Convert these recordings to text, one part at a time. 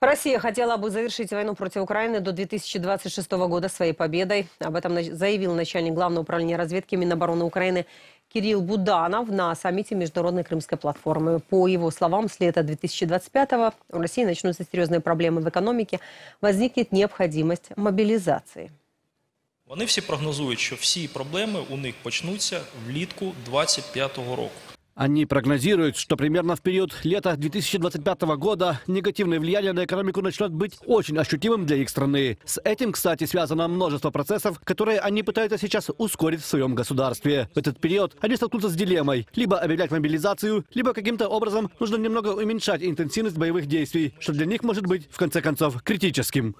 Россия хотела бы завершить войну против Украины до 2026 года своей победой. Об этом заявил начальник Главного управления разведки Минобороны Украины Кирилл Буданов на саммите Международной Крымской платформы. По его словам, с лета 2025-го у России начнутся серьезные проблемы в экономике, возникнет необходимость мобилизации. Вони всі прогнозують, що всі проблеми у них почнуться влітку 25-го року. Они прогнозируют, что примерно в период лета 2025 года негативное влияние на экономику начнет быть очень ощутимым для их страны. С этим, кстати, связано множество процессов, которые они пытаются сейчас ускорить в своем государстве. В этот период они столкнутся с дилеммой. Либо объявлять мобилизацию, либо каким-то образом нужно немного уменьшать интенсивность боевых действий, что для них может быть, в конце концов, критическим.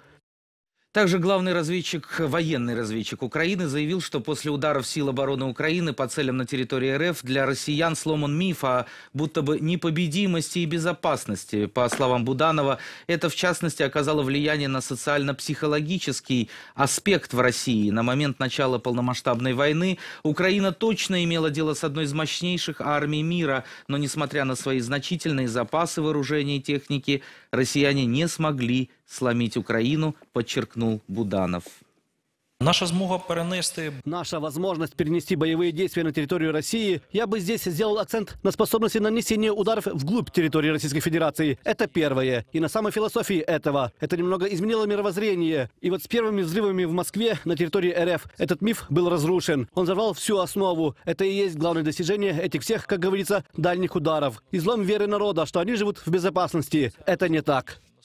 Также главный разведчик, военный разведчик Украины заявил, что после ударов сил обороны Украины по целям на территории РФ для россиян сломан миф о будто бы непобедимости и безопасности. По словам Буданова, это в частности оказало влияние на социально-психологический аспект в России. На момент начала полномасштабной войны Украина точно имела дело с одной из мощнейших армий мира, но несмотря на свои значительные запасы вооружения и техники, россияне не смогли сломить Украину, подчеркнул Буданов. Наша змога перенести Наша возможность перенести боевые действия на территорию России, я бы здесь сделал акцент на способности нанесения ударов вглубь территории Российской Федерации. Это первое. И на самой философии этого. Это немного изменило мировоззрение. И вот с первыми взрывами в Москве на территории РФ этот миф был разрушен. Он взорвал всю основу. Это и есть главное достижение этих всех, как говорится, дальних ударов. Излом веры народа, что они живут в безопасности. Это не так.